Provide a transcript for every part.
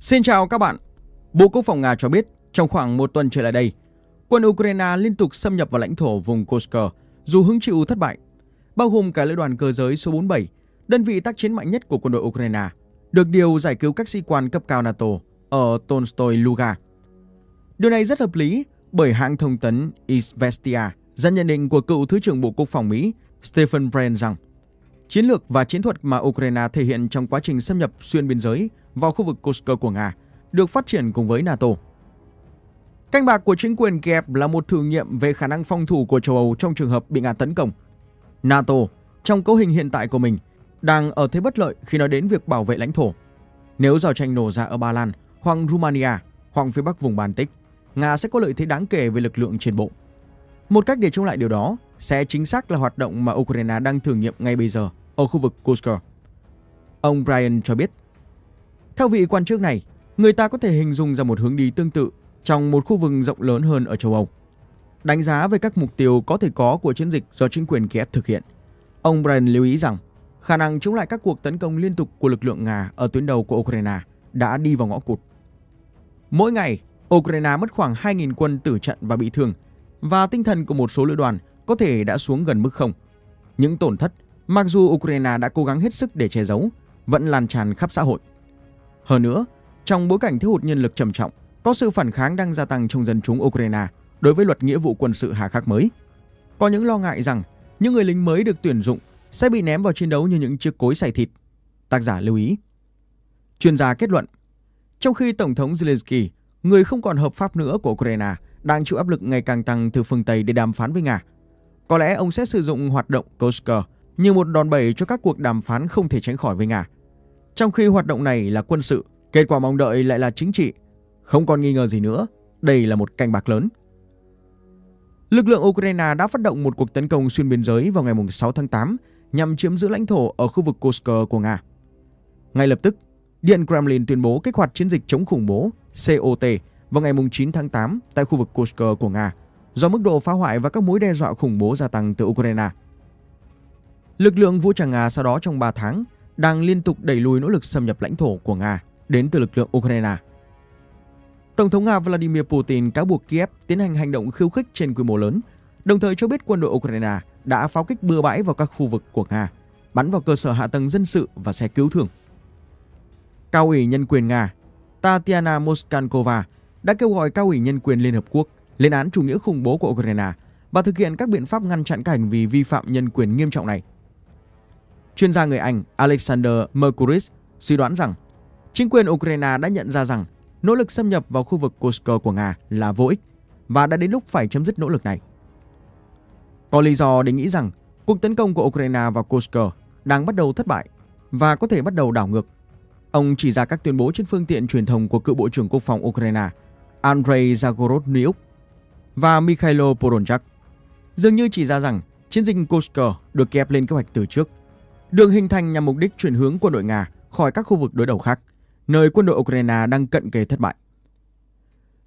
Xin chào các bạn. Bộ Quốc phòng Nga cho biết trong khoảng một tuần trở lại đây, quân Ukraine liên tục xâm nhập vào lãnh thổ vùng Kursk dù hứng chịu thất bại, bao gồm cả lữ đoàn cơ giới số 47, đơn vị tác chiến mạnh nhất của quân đội Ukraine, được điều giải cứu các sĩ quan cấp cao NATO ở Tolstoy Luga. Điều này rất hợp lý bởi hãng thông tấn Izvestia dẫn nhận định của cựu Thứ trưởng Bộ Quốc phòng Mỹ Stephen Brand rằng chiến lược và chiến thuật mà Ukraine thể hiện trong quá trình xâm nhập xuyên biên giới vào khu vực Kursk của Nga được phát triển cùng với NATO. Canh bạc của chính quyền Kiev là một thử nghiệm về khả năng phòng thủ của châu Âu trong trường hợp bị Nga tấn công. NATO, trong cấu hình hiện tại của mình, đang ở thế bất lợi khi nói đến việc bảo vệ lãnh thổ. Nếu giao tranh nổ ra ở Ba Lan hoặc Romania hoặc phía bắc vùng Baltic, Nga sẽ có lợi thế đáng kể về lực lượng trên bộ. Một cách để chống lại điều đó sẽ chính xác là hoạt động mà Ukraine đang thử nghiệm ngay bây giờ ở khu vực Kursk. Ông Brian cho biết, theo vị quan chức này, người ta có thể hình dung ra một hướng đi tương tự trong một khu vực rộng lớn hơn ở châu Âu. Đánh giá về các mục tiêu có thể có của chiến dịch do chính quyền Kiev thực hiện, ông Brian lưu ý rằng khả năng chống lại các cuộc tấn công liên tục của lực lượng Nga ở tuyến đầu của Ukraine đã đi vào ngõ cụt. Mỗi ngày, Ukraine mất khoảng 2.000 quân tử trận và bị thương, và tinh thần của một số lữ đoàn có thể đã xuống gần mức không. Những tổn thất, mặc dù Ukraine đã cố gắng hết sức để che giấu, vẫn lan tràn khắp xã hội. Hơn nữa, trong bối cảnh thiếu hụt nhân lực trầm trọng, có sự phản kháng đang gia tăng trong dân chúng Ukraine đối với luật nghĩa vụ quân sự hà khắc mới. Có những lo ngại rằng những người lính mới được tuyển dụng sẽ bị ném vào chiến đấu như những chiếc cối xay thịt. Tác giả lưu ý. Chuyên gia kết luận, trong khi Tổng thống Zelensky, người không còn hợp pháp nữa của Ukraine, đang chịu áp lực ngày càng tăng từ phương Tây để đàm phán với Nga. Có lẽ ông sẽ sử dụng hoạt động Kursk như một đòn bẩy cho các cuộc đàm phán không thể tránh khỏi với Nga. Trong khi hoạt động này là quân sự, kết quả mong đợi lại là chính trị. Không còn nghi ngờ gì nữa, đây là một canh bạc lớn. Lực lượng Ukraine đã phát động một cuộc tấn công xuyên biên giới vào ngày 6 tháng 8 nhằm chiếm giữ lãnh thổ ở khu vực Kursk của Nga. Ngay lập tức, Điện Kremlin tuyên bố kích hoạt chiến dịch chống khủng bố COT vào ngày 9 tháng 8 tại khu vực Kursk của Nga do mức độ phá hoại và các mối đe dọa khủng bố gia tăng từ Ukraine. Lực lượng vũ trang Nga sau đó trong 3 tháng đang liên tục đẩy lùi nỗ lực xâm nhập lãnh thổ của Nga đến từ lực lượng Ukraine. Tổng thống Nga Vladimir Putin cáo buộc Kiev tiến hành hành động khiêu khích trên quy mô lớn, đồng thời cho biết quân đội Ukraine đã pháo kích bừa bãi vào các khu vực của Nga, bắn vào cơ sở hạ tầng dân sự và xe cứu thương. Cao ủy nhân quyền Nga Tatiana Moskankova đã kêu gọi cao ủy nhân quyền Liên Hợp Quốc lên án chủ nghĩa khủng bố của Ukraine và thực hiện các biện pháp ngăn chặn các hành vi vi phạm nhân quyền nghiêm trọng này. Chuyên gia người Anh Alexander Mercuris suy đoán rằng chính quyền Ukraine đã nhận ra rằng nỗ lực xâm nhập vào khu vực Kursk của Nga là vô ích và đã đến lúc phải chấm dứt nỗ lực này. Có lý do để nghĩ rằng cuộc tấn công của Ukraine vào Kursk đang bắt đầu thất bại và có thể bắt đầu đảo ngược Ông chỉ ra các tuyên bố trên phương tiện truyền thông của cựu Bộ trưởng Quốc phòng Ukraine Andrei Zagorodnyuk và Mikhailo Podolyak. Dường như chỉ ra rằng chiến dịch Kursk được kẹp lên kế hoạch từ trước, được hình thành nhằm mục đích chuyển hướng quân đội Nga khỏi các khu vực đối đầu khác, nơi quân đội Ukraine đang cận kề thất bại.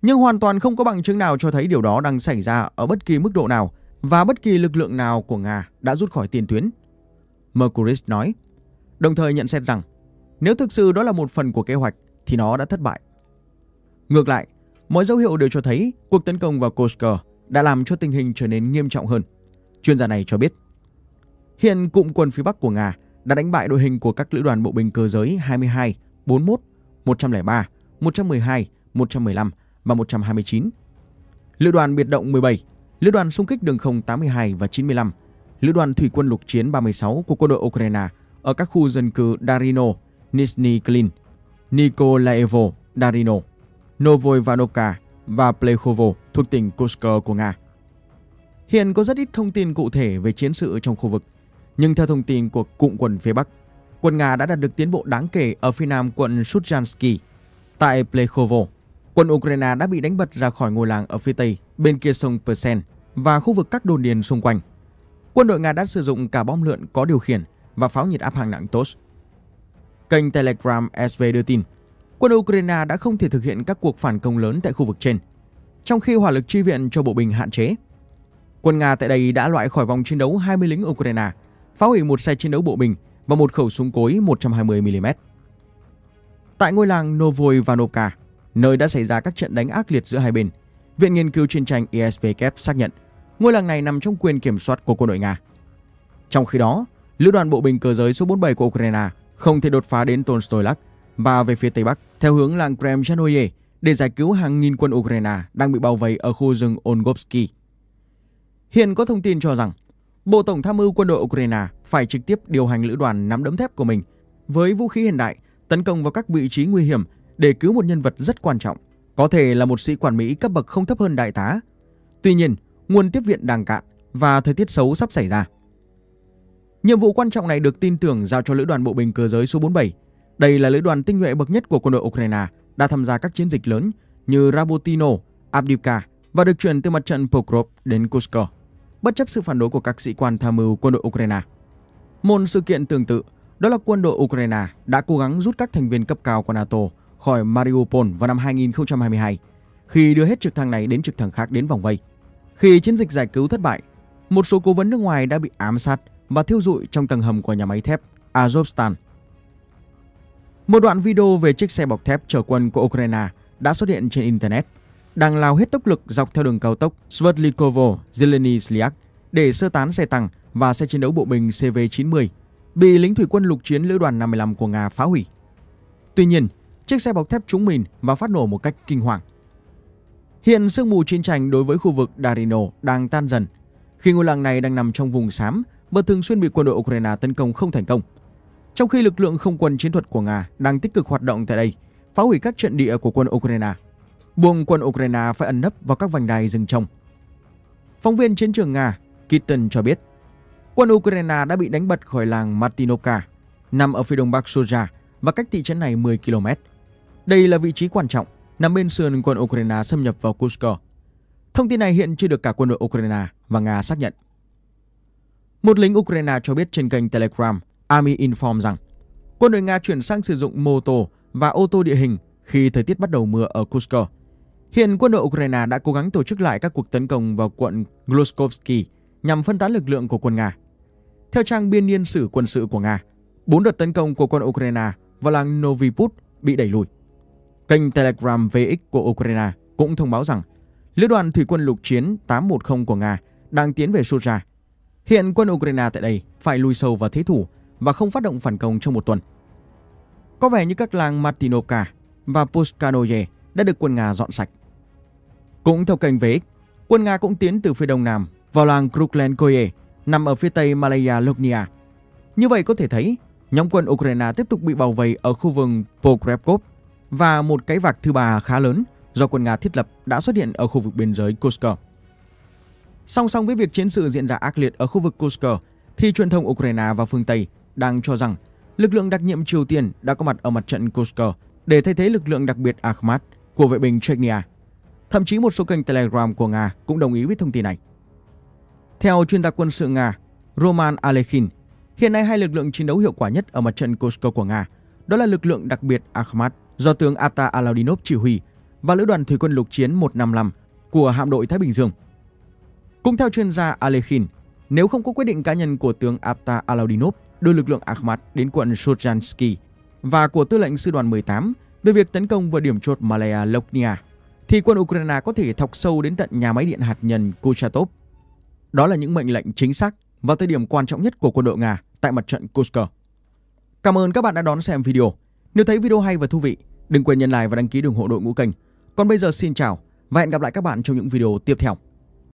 Nhưng hoàn toàn không có bằng chứng nào cho thấy điều đó đang xảy ra ở bất kỳ mức độ nào và bất kỳ lực lượng nào của Nga đã rút khỏi tiền tuyến. Mercuris nói, đồng thời nhận xét rằng nếu thực sự đó là một phần của kế hoạch thì nó đã thất bại. Ngược lại, mọi dấu hiệu đều cho thấy cuộc tấn công vào Kursk đã làm cho tình hình trở nên nghiêm trọng hơn. Chuyên gia này cho biết, hiện cụm quân phía Bắc của Nga đã đánh bại đội hình của các lữ đoàn bộ binh cơ giới 22, 41, 103, 112, 115 và 129. Lữ đoàn biệt động 17, lữ đoàn xung kích đường không 82 và 95, lữ đoàn thủy quân lục chiến 36 của quân đội Ukraine ở các khu dân cư Darino, Nizhny Klin, Nikolaevo, Darino, Novoivanovka và Plekhovo thuộc tỉnh Kursk của Nga. Hiện có rất ít thông tin cụ thể về chiến sự trong khu vực, nhưng theo thông tin của cụm quân phía Bắc, quân Nga đã đạt được tiến bộ đáng kể ở phía nam quận Suzhansky. Tại Plekhovo, quân Ukraine đã bị đánh bật ra khỏi ngôi làng ở phía tây bên kia sông Persen và khu vực các đồn điền xung quanh. Quân đội Nga đã sử dụng cả bom lượn có điều khiển và pháo nhiệt áp hạng nặng TOS Kênh Telegram SV đưa tin, quân Ukraine đã không thể thực hiện các cuộc phản công lớn tại khu vực trên, trong khi hỏa lực chi viện cho bộ binh hạn chế. Quân Nga tại đây đã loại khỏi vòng chiến đấu 20 lính Ukraine, phá hủy một xe chiến đấu bộ binh và một khẩu súng cối 120mm. Tại ngôi làng Novoy Vanovka, nơi đã xảy ra các trận đánh ác liệt giữa hai bên, Viện Nghiên cứu Chiến tranh ISVK xác nhận ngôi làng này nằm trong quyền kiểm soát của quân đội Nga. Trong khi đó, lữ đoàn bộ binh cơ giới số 47 của Ukraine không thể đột phá đến Tolstoylak và về phía tây bắc theo hướng làng Kremchanoye để giải cứu hàng nghìn quân Ukraine đang bị bao vây ở khu rừng Ongovsky. Hiện có thông tin cho rằng Bộ Tổng tham mưu quân đội Ukraine phải trực tiếp điều hành lữ đoàn nắm đấm thép của mình với vũ khí hiện đại tấn công vào các vị trí nguy hiểm để cứu một nhân vật rất quan trọng, có thể là một sĩ quan Mỹ cấp bậc không thấp hơn đại tá. Tuy nhiên, nguồn tiếp viện đang cạn và thời tiết xấu sắp xảy ra. Nhiệm vụ quan trọng này được tin tưởng giao cho lữ đoàn bộ binh cơ giới số 47. Đây là lữ đoàn tinh nhuệ bậc nhất của quân đội Ukraine, đã tham gia các chiến dịch lớn như Rabotino, Avdiivka và được chuyển từ mặt trận Pokrov đến Kursk, bất chấp sự phản đối của các sĩ quan tham mưu quân đội Ukraine. Một sự kiện tương tự đó là quân đội Ukraine đã cố gắng rút các thành viên cấp cao của NATO khỏi Mariupol vào năm 2022 khi đưa hết trực thăng này đến trực thăng khác đến vòng vây. Khi chiến dịch giải cứu thất bại, một số cố vấn nước ngoài đã bị ám sát và thiêu dụi trong tầng hầm của nhà máy thép Azovstal. Một đoạn video về chiếc xe bọc thép chở quân của Ukraine đã xuất hiện trên Internet, đang lao hết tốc lực dọc theo đường cao tốc Sverdlikovo Zeleny Sliak để sơ tán xe tăng và xe chiến đấu bộ binh CV-90 bị lính thủy quân lục chiến lữ đoàn 55 của Nga phá hủy. Tuy nhiên, chiếc xe bọc thép trúng mìn và phát nổ một cách kinh hoàng. Hiện sương mù chiến tranh đối với khu vực Darino đang tan dần khi ngôi làng này đang nằm trong vùng xám và thường xuyên bị quân đội Ukraine tấn công không thành công. Trong khi lực lượng không quân chiến thuật của Nga đang tích cực hoạt động tại đây, phá hủy các trận địa của quân Ukraine, buông quân Ukraine phải ẩn nấp vào các vành đai rừng trồng. Phóng viên chiến trường Nga Kitten cho biết, quân Ukraine đã bị đánh bật khỏi làng Martinovka, nằm ở phía đông bắc Soja và cách thị trấn này 10 km. Đây là vị trí quan trọng nằm bên sườn quân Ukraine xâm nhập vào Kursk. Thông tin này hiện chưa được cả quân đội Ukraine và Nga xác nhận. Một lính Ukraine cho biết trên kênh Telegram Army Inform rằng quân đội Nga chuyển sang sử dụng mô tô và ô tô địa hình khi thời tiết bắt đầu mưa ở Kursk. Hiện quân đội Ukraine đã cố gắng tổ chức lại các cuộc tấn công vào quận Gloskovsky nhằm phân tán lực lượng của quân Nga. Theo trang biên niên sử quân sự của Nga, bốn đợt tấn công của quân Ukraine vào làng Noviput bị đẩy lùi. Kênh Telegram VX của Ukraine cũng thông báo rằng lữ đoàn thủy quân lục chiến 810 của Nga đang tiến về Socha. Hiện quân Ukraine tại đây phải lùi sâu vào thế thủ và không phát động phản công trong một tuần. Có vẻ như các làng Martinovka và Puskanoye đã được quân Nga dọn sạch. Cũng theo kênh VX, quân Nga cũng tiến từ phía đông nam vào làng Kruklenkoye nằm ở phía tây Malaya Lognia. Như vậy có thể thấy, nhóm quân Ukraine tiếp tục bị bao vây ở khu vực Pokrebkov và một cái vạc thứ ba khá lớn do quân Nga thiết lập đã xuất hiện ở khu vực biên giới Kursk. Song song với việc chiến sự diễn ra ác liệt ở khu vực Kursk, thì truyền thông Ukraine và phương Tây đang cho rằng lực lượng đặc nhiệm Triều Tiên đã có mặt ở mặt trận Kursk để thay thế lực lượng đặc biệt Akhmat của vệ binh Chechnya. Thậm chí một số kênh Telegram của Nga cũng đồng ý với thông tin này. Theo chuyên gia quân sự Nga Roman Alekhin, hiện nay hai lực lượng chiến đấu hiệu quả nhất ở mặt trận Kursk của Nga đó là lực lượng đặc biệt Akhmat do tướng Ata Alaudinov chỉ huy và lữ đoàn thủy quân lục chiến 155 của hạm đội Thái Bình Dương. Cũng theo chuyên gia Alekhin, nếu không có quyết định cá nhân của tướng Ata Alaudinov đưa lực lượng Akhmat đến quận Sochansky và của tư lệnh sư đoàn 18 về việc tấn công vào điểm chốt Malaya Loknia, thì quân Ukraine có thể thọc sâu đến tận nhà máy điện hạt nhân Kuchatov. Đó là những mệnh lệnh chính xác vào thời điểm quan trọng nhất của quân đội Nga tại mặt trận Kursk. Cảm ơn các bạn đã đón xem video. Nếu thấy video hay và thú vị, đừng quên nhấn like và đăng ký ủng hộ đội ngũ kênh. Còn bây giờ xin chào và hẹn gặp lại các bạn trong những video tiếp theo.